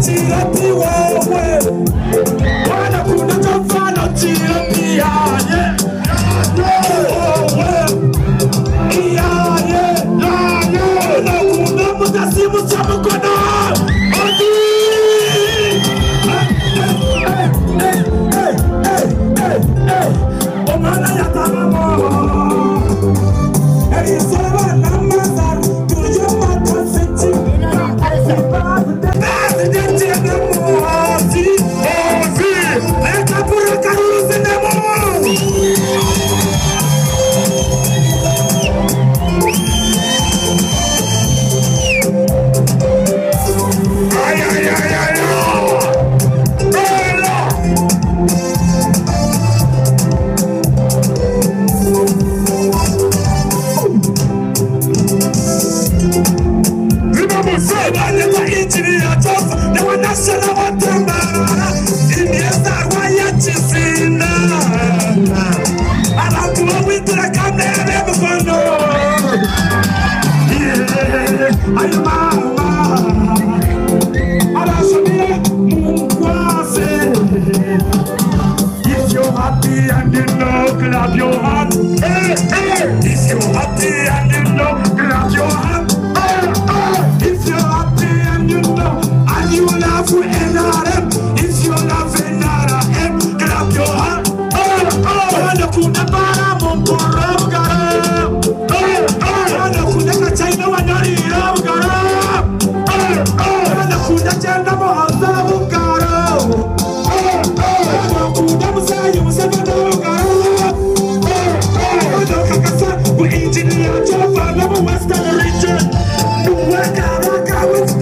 chirati wewe Bwana kuna mfano chirati yaye Wewe Iyaye Yaye Na kuna mutasimu cha mkono Odi Omwana yatamamo Erisaba namazar If you're happy and you know, clap your hands. Hey, hey. If you're happy engineer Jovan level Western region. Nuweka raka with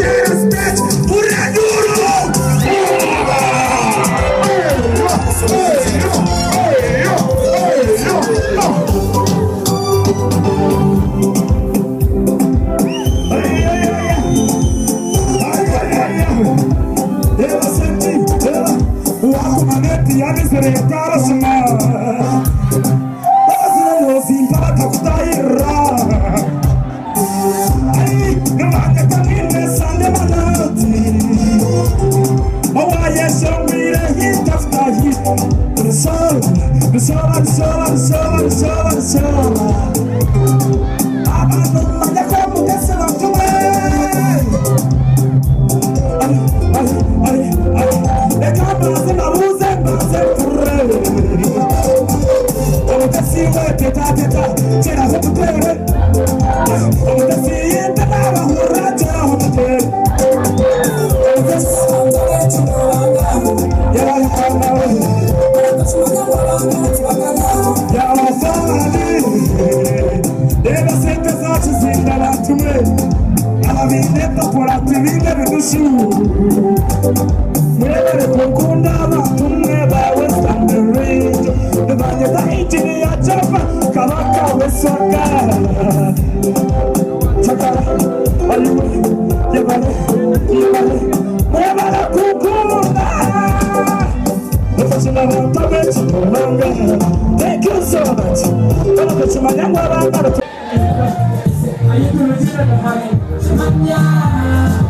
sola, sola, sola Abandonada como que se lo tuve Ay, ay, ay, ay Deja para hacer la luz, para hacer correr Como que si huele, pieta, pieta, llena ababineta kora tubinde bidushu mwebere kukunda abantu mwe ba western range nibanyeza injini ya kabaka kukunda Thank you so much Are you gonna do it? I'm